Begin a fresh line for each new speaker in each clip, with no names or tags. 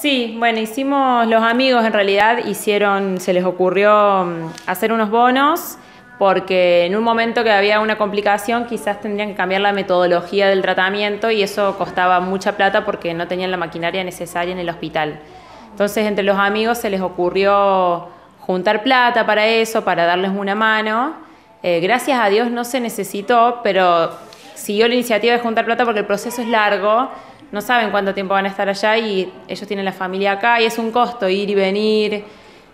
Sí, bueno, hicimos, los amigos en realidad hicieron, se les ocurrió mm, hacer unos bonos porque en un momento que había una complicación quizás tendrían que cambiar la metodología del tratamiento y eso costaba mucha plata porque no tenían la maquinaria necesaria en el hospital. Entonces entre los amigos se les ocurrió juntar plata para eso, para darles una mano. Eh, gracias a Dios no se necesitó, pero siguió la iniciativa de juntar plata porque el proceso es largo, no saben cuánto tiempo van a estar allá y ellos tienen la familia acá y es un costo ir y venir,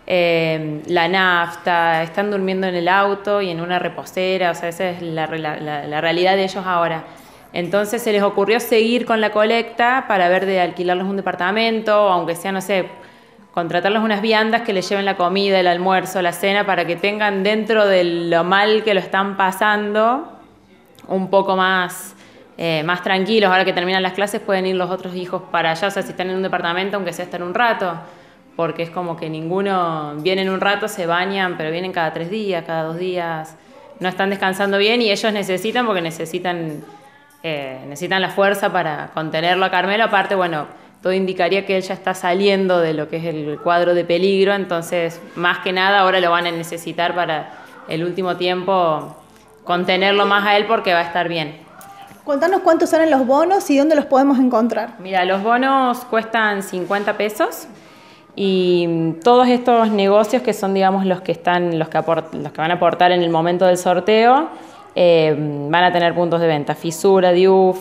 eh, la nafta, están durmiendo en el auto y en una reposera, o sea, esa es la, la realidad de ellos ahora. Entonces se les ocurrió seguir con la colecta para ver de alquilarles un departamento, aunque sea, no sé, contratarles unas viandas que les lleven la comida, el almuerzo, la cena, para que tengan dentro de lo mal que lo están pasando un poco más, eh, más tranquilos. Ahora que terminan las clases pueden ir los otros hijos para allá, o sea, si están en un departamento, aunque sea estar un rato, porque es como que ninguno viene en un rato, se bañan, pero vienen cada tres días, cada dos días, no están descansando bien y ellos necesitan porque necesitan eh, necesitan la fuerza para contenerlo a Carmelo. Aparte, bueno, todo indicaría que él ya está saliendo de lo que es el cuadro de peligro, entonces más que nada ahora lo van a necesitar para el último tiempo contenerlo más a él porque va a estar bien.
Contanos cuántos salen los bonos y dónde los podemos encontrar.
Mira, los bonos cuestan 50 pesos y todos estos negocios que son, digamos, los que están, los que, los que van a aportar en el momento del sorteo, eh, van a tener puntos de venta. Fisura, Diuf,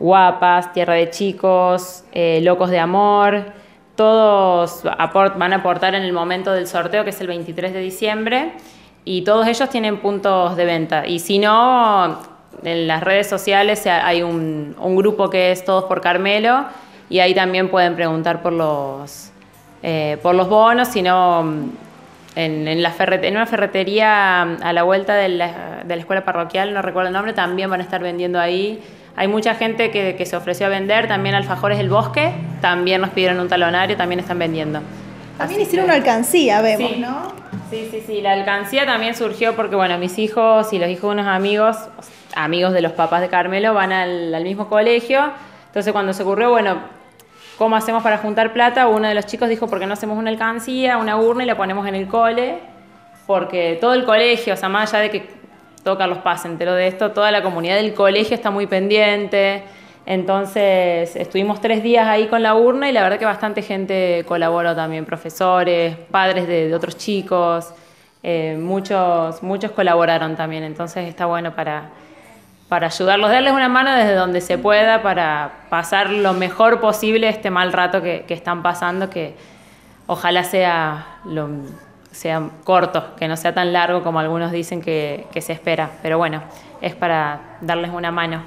Guapas, Tierra de Chicos, eh, Locos de Amor, todos van a aportar en el momento del sorteo, que es el 23 de diciembre, y todos ellos tienen puntos de venta. Y si no, en las redes sociales hay un, grupo que es Todos por Carmelo, y ahí también pueden preguntar por los, eh, por los bonos, si no en, la en una ferretería a la vuelta de la, de la, escuela parroquial, no recuerdo el nombre, también van a estar vendiendo ahí. Hay mucha gente que, que, se ofreció a vender, también Alfajores del Bosque, también nos pidieron un talonario, también están vendiendo.
También hicieron una alcancía, vemos, ¿no?
Sí, sí, sí, la alcancía también surgió porque, bueno, mis hijos y los hijos de unos amigos, amigos de los papás de Carmelo, van al, mismo colegio. Entonces, cuando se ocurrió, bueno, ¿Cómo hacemos para juntar plata? Uno de los chicos dijo, ¿por qué no hacemos una alcancía, una urna y la ponemos en el cole? Porque todo el colegio, o sea, más allá de que todo Carlos Paz se enteró de esto, toda la comunidad del colegio está muy pendiente. Entonces estuvimos tres días ahí con la urna y la verdad que bastante gente colaboró también, profesores, padres de, otros chicos, eh, muchos, muchos colaboraron también. Entonces está bueno para, para ayudarlos, darles una mano desde donde se pueda para pasar lo mejor posible este mal rato que, están pasando, que ojalá sea, lo, sea corto, que no sea tan largo como algunos dicen que, que se espera. Pero bueno, es para darles una mano.